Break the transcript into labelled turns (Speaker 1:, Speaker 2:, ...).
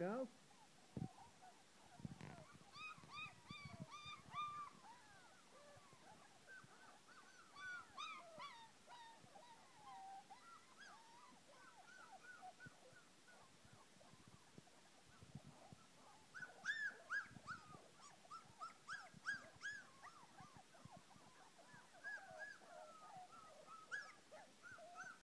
Speaker 1: go.